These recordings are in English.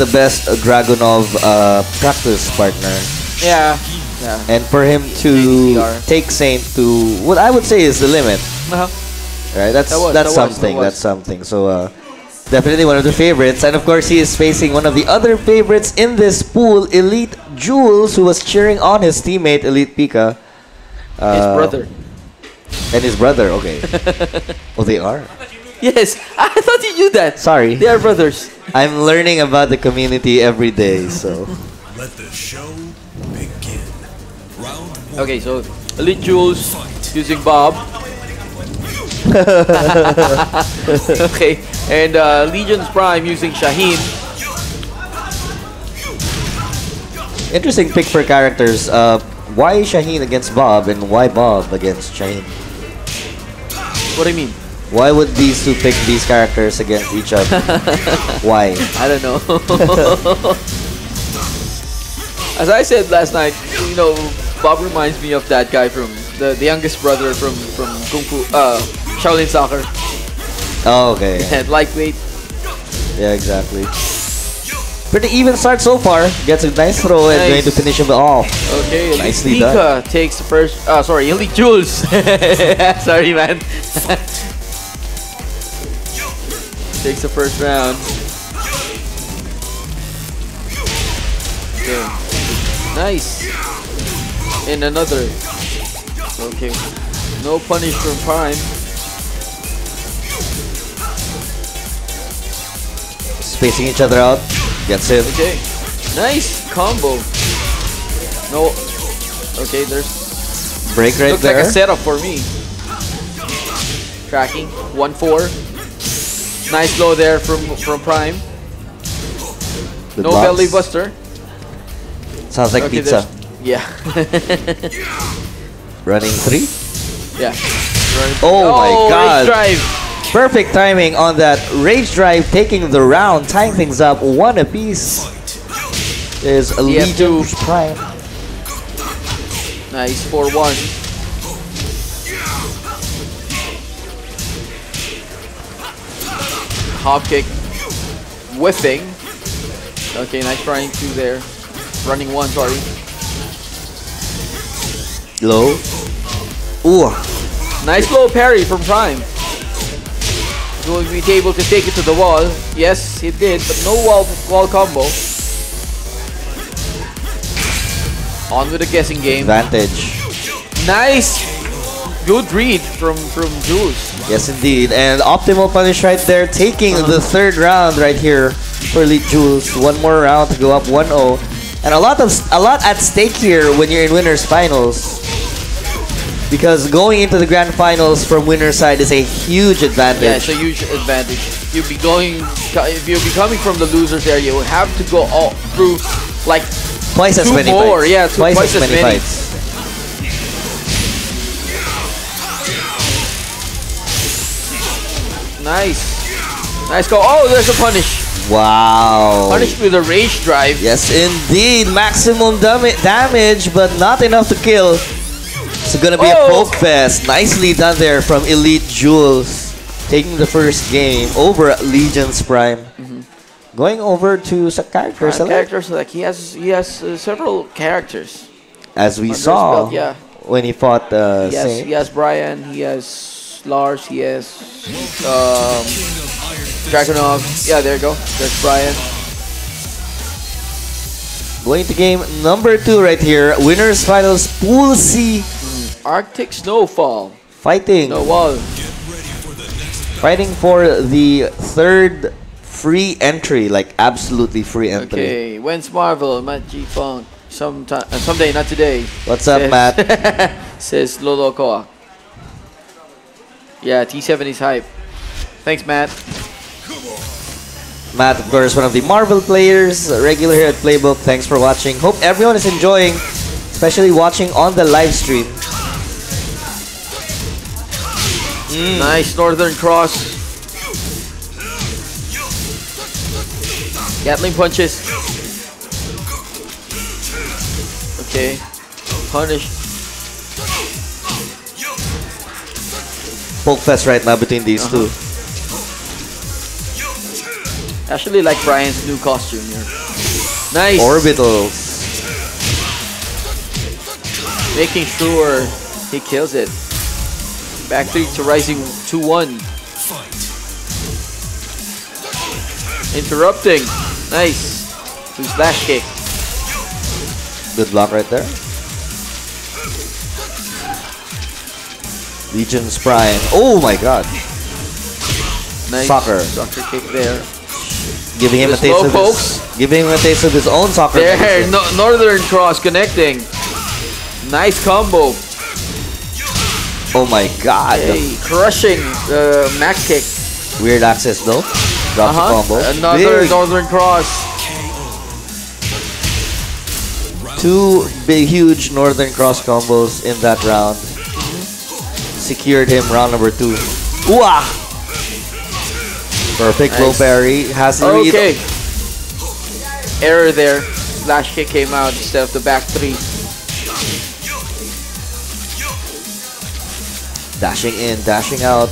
the best Dragunov uh, practice partner. Yeah. Yeah. And for him to ADR. take Saint to what I would say is the limit, Uh-huh. right? That's That was- that's that was- something. that was. That's something. So uh, definitely one of the favorites, and of course he is facing one of the other favorites in this pool, Elite Jules, who was cheering on his teammate Elite Pika. Uh, His brother. and his brother. Okay. oh, they are. Yes. I thought you knew that. Sorry, They are brothers. I'm learning about the community every day. So Let the show begin. Round one. Okay, so Elite Jules using Bob. okay, and uh, Legion's Prime using Shaheen. interesting pick for characters. Uh, why Shaheen against Bob, and why Bob against Shaheen? What do you mean? Why would these two pick these characters against each other? Why? I don't know. As I said last night, you know, Bob reminds me of that guy from the, the youngest brother from from Kung Fu, uh, Shaolin Soccer, Oh, okay. and lightweight. Yeah, exactly. Pretty even start so far. Gets a nice throw and going to finish him off. Okay, Nicely Pika done. takes first. Uh, sorry, Elite Jules. sorry, man. Takes the first round. Nice. And another. Okay. No punish from Prime. Spacing each other out. Gets him. Okay. Nice combo. No. Okay, there's Break right Looks there. like a setup for me. Tracking. 1-4. Nice low there from from Prime. Good no box. belly buster. Sounds like Okay, pizza. Yeah. Running three. yeah. Oh, my oh, rage god. drive. Perfect timing on that rage drive, taking the round, tying things up one apiece. Is Legion Prime. Nice 4-1. Hop kick. Whiffing. Okay, nice trying two there. Running one, sorry. Low. Ooh. Nice low parry from Prime. Going to be able to take it to the wall. Yes, he did, but no wall wall combo. On with the guessing game. Advantage. Nice, good read from from Jules. Yes, indeed. And optimal punish right there, taking the uh-huh. third round right here for Elite Jules. One more round to go up 1-0. And a lot of a lot at stake here when you're in winners finals. Because going into the grand finals from winner's side is a huge advantage. Yeah, it's a huge advantage. You'll be going if you'll be coming from the losers area, you would have to go all through like twice as many more. fights. Yeah, two, twice, twice as, as many, many. fights. Nice, nice go. Oh, there's a punish. Wow. Punish with a rage drive. Yes, indeed. Maximum dami- damage, but not enough to kill. It's gonna be a Oh. poke fest. Nicely done there from Elite Jules. Taking the first game over Legion's Prime. Going over to character Uh, select. characters like he has he has uh, several characters. As we saw belt, yeah. when he fought uh, Yes, he has Brian, he has Lars, yes, um, Dragunov. Yeah, there you go. There's Brian. Going to game number two right here. Winners finals Pool C. Arctic Snowfall. Fighting. No wall. Fighting for the third free entry. Like absolutely free entry. Okay, when's Marvel? Matt G Funk. Sometime, uh, someday, not today. What's up, Says- Matt? Says Lolo Koa. Yeah, T7 is hype. Thanks, Matt. Matt, of course, one of the Marvel players, regular here at Playbook. Thanks for watching. Hope everyone is enjoying, especially watching on the live stream. Mm. Nice Northern Cross. Gatling punches. Okay. Punish. Poke fest right now between these two. Uh-huh. Actually, like Brian's new costume here. Nice. Orbitals. Making sure he kills it. Back three to rising 2-1. Interrupting. Nice. To slash kick. Good block right there. Legion's Prime. Oh my god. Nice. Soccer. Soccer kick there. Giving him a The taste of pokes. his, giving him a taste of his own soccer. There. No, Northern Cross connecting. Nice combo. Oh my god. Hey, crushing uh, max kick. Weird access though. Drops Uh-huh. combo. Another Big. Northern Cross. Two big, huge Northern Cross combos in that round. Secured him round number two. Ooh-ah! Perfect low Nice. parry. Has the read. Okay. Error there. Slash kick came out instead of the back three. Dashing in, dashing out.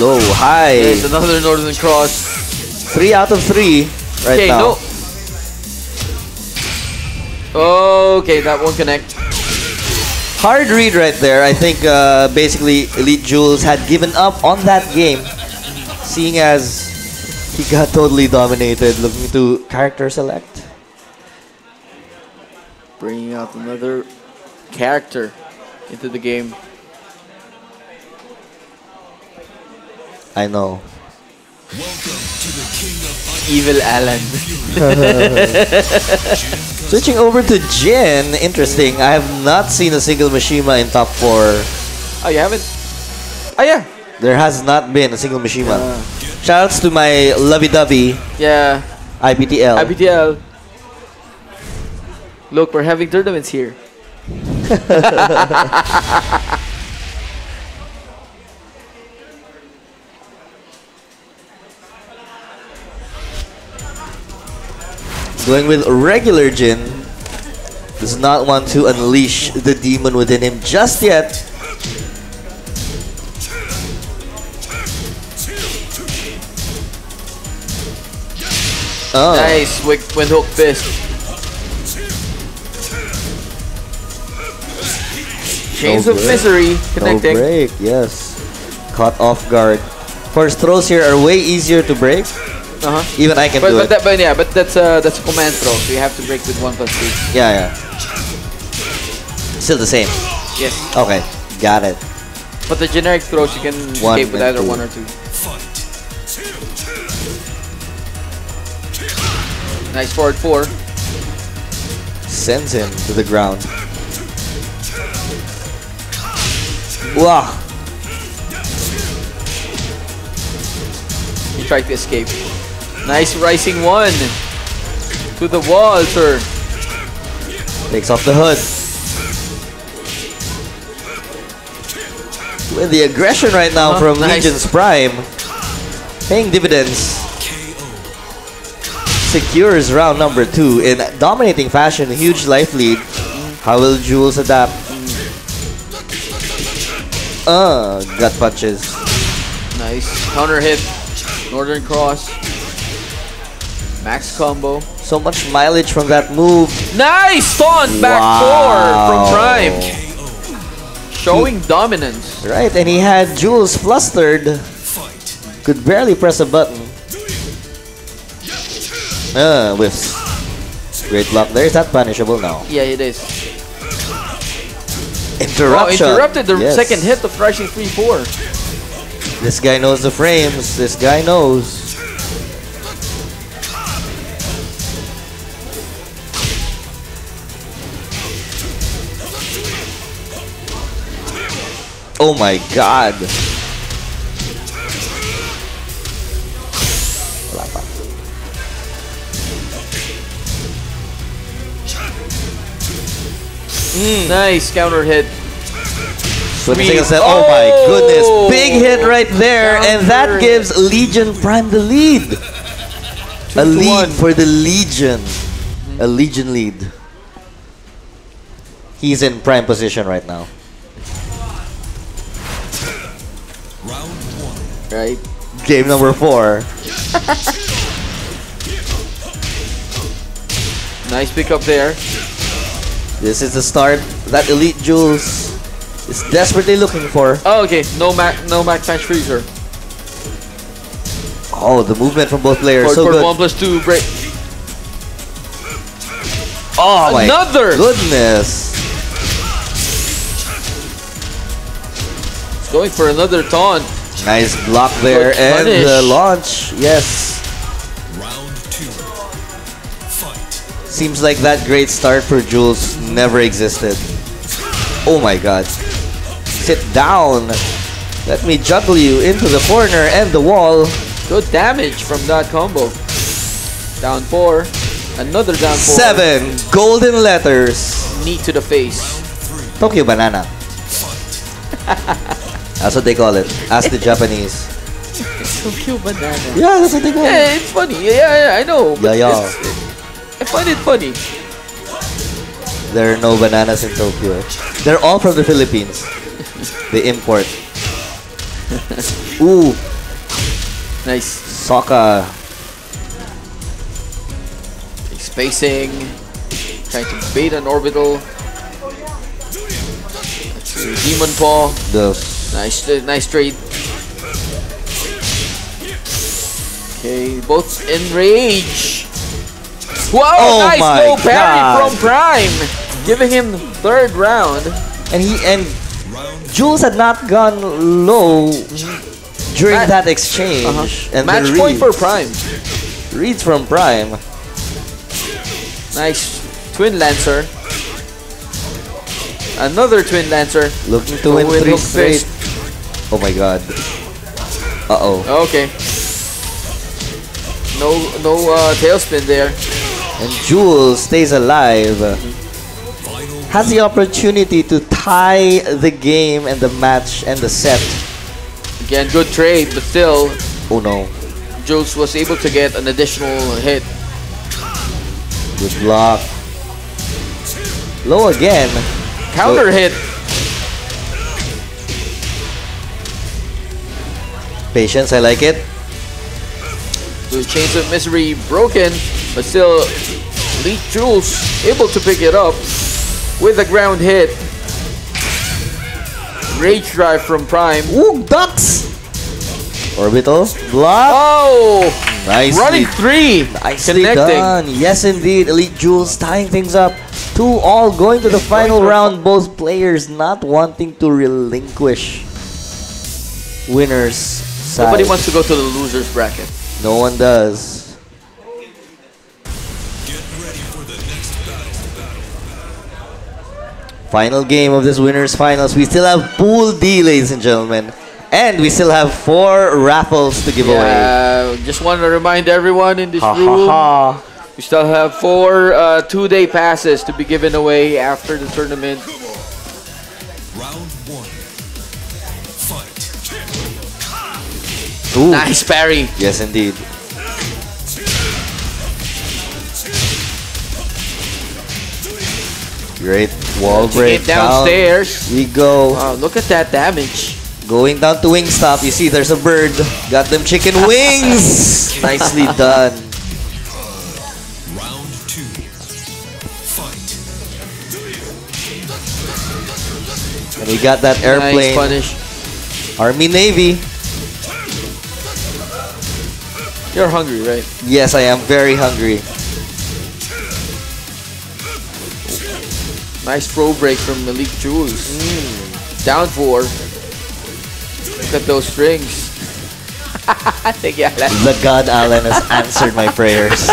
Low, high. There's another Northern Cross. Three out of three right Okay, now. no. Okay, that won't connect. Hard read right there. I think uh, basically Elite Jules had given up on that game, seeing as he got totally dominated. Looking to character select. Bringing out another character into the game. I know. Evil Alan. Switching over to Jin, interesting. I have not seen a single Mishima in top four. Oh, you haven't? Oh, yeah. There has not been a single Mishima. Uh, Shoutouts to my lovey-dovey yeah. IBTL. IBTL. Look, we're having tournaments here. Going with regular Jin. Does not want to unleash the demon within him just yet. Oh, Nice. Wind, wind hook fist. Chains No of. Misery no break. Yes, caught off guard. First throws here are way easier to break. Uh-huh. Even I can But, do but, it. that, but yeah, but that's uh, that's a command throw, so you have to break with one plus two. yeah, yeah. Still the same. Yes. Okay, got it. But the generic throws you can One escape with either two. one or two. Nice forward four. Sends him to the ground. Wow. He tried to escape. Nice rising one. To the wall, sir. Takes off the hood. With the aggression right now Uh-huh, from nice. Legion's Prime, paying dividends, secures round number two in dominating fashion, huge life lead. How will Jules adapt? Uh, gut punches. Nice. Counter hit. Northern cross. Max combo. So much mileage from that move. Nice taunt back four from Wow. Prime. Showing dominance. Right, and he had Jules flustered. Could barely press a button. Uh, whiffs. Great block there. Is that punishable now? Yeah, it is. Oh, Interruption. interrupted the Yes. second hit of Rising 3-4. This guy knows the frames. This guy knows. Oh my god. Pa. Nice counter hit. 20 Sweet. seconds left. Oh my Oh! goodness. Big hit right there. And that gives Legion Prime the lead. Two A lead one. for the Legion. A Legion lead. He's in prime position right now. Right. Game number four. Nice pickup there. This is the start that Elite Jules is desperately looking for. Oh, okay. No Mac, no Mac Punch Freezer. Oh, the movement from both players, so good. one plus two break. Oh my Another! goodness. Going for another taunt. Nice block there Good and the launch. Yes. Round two. Fight. Seems like that great start for Jules never existed. Oh my god. Sit down. Let me juggle you into the corner and the wall. Good damage from that combo. Down four. Another down four. Seven golden letters. Knee to the face. Tokyo Banana. That's what they call it. Ask the Japanese. So cute banana. Yeah, that's what they call it. Yeah, it's funny. Yeah, yeah, I know. but Yeah, yeah. I find it funny. There are no bananas in Tokyo. They're all from the Philippines. They import. Ooh, Nice Sokka. spacing. Trying to bait an orbital. Demon paw. The Nice, uh, nice trade. Okay, both in rage. Wow, Oh nice low parry from Prime, giving him third round. and he and Jules had not gone low during that exchange. And Match point for Prime. reads from Prime. Nice twin lancer. Another twin lancer. Looking to win three straight. Oh my god. Uh oh. Okay. No, no uh, tailspin there. And Jules stays alive. Has the opportunity to tie the game and the match and the set. Again, good trade, but still, Oh no. Jules was able to get an additional hit. Good block. Low again. Counter hit. Patience, I like it. The Chains of Misery broken, but still, Elite Jules able to pick it up with a ground hit. Rage drive from Prime. Ooh, ducks! Orbital. Block. Oh! Nicely, Running three! nicely Connecting. done. Yes, indeed. Elite Jules tying things up. Two all going to the final round. Both players not wanting to relinquish winners side. Nobody wants to go to the loser's bracket. No one does. Get ready for the next battle. Final game of this winners finals. We still have pool D, ladies and gentlemen. And we still have four raffles to give away. Just want to remind everyone in this Ha room, ha ha. we still have four uh, two-day passes to be given away after the tournament. Round one. Ooh. Nice parry. Yes, indeed. Great wall Taking break it downstairs. Down. We go. Wow, look at that damage. Going down to Wingstop. You see, there's a bird. Got them chicken wings. Nicely done. Round two. Fight. And we got that airplane. Nice airplane. punish. Army Navy. You're hungry, right? Yes, I am very hungry. Nice throw break from Elite Jules. Mm. Down four. Look at those strings. Thank you, Alan. The God Allen has answered my prayers.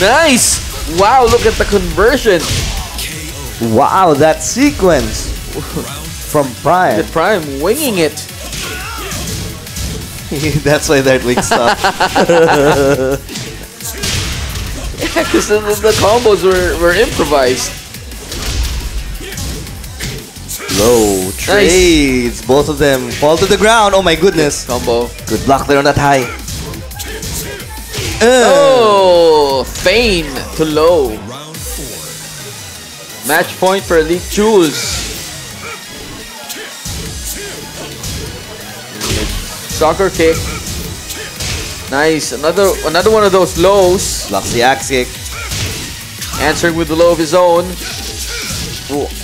Nice! Wow, look at the conversion. wow, that sequence from Prime. The Prime winging it. That's why that Wingstop. Because the, the combos were, were improvised. Low trades. Both of them fall to the ground. Oh my goodness. Combo. Good block there on that high. Oh, Feint to low. Match point for Elite Jules. Soccer kick. Nice. Another another one of those lows. Blocks the axe kick. Answering with the low of his own. Ooh.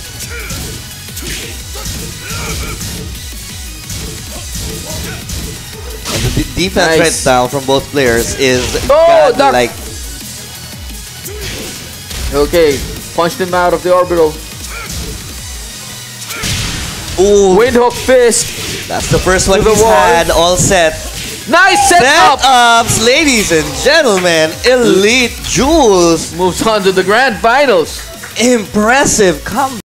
Defense Nice. right now from both players is Oh, like Okay. Punched him out of the orbital. ooh, Windhook fist. that's the first one To the he's wall. had all set. Nice set up. Setups, ladies and gentlemen, Elite Jules, Moves on to the grand finals. impressive comeback.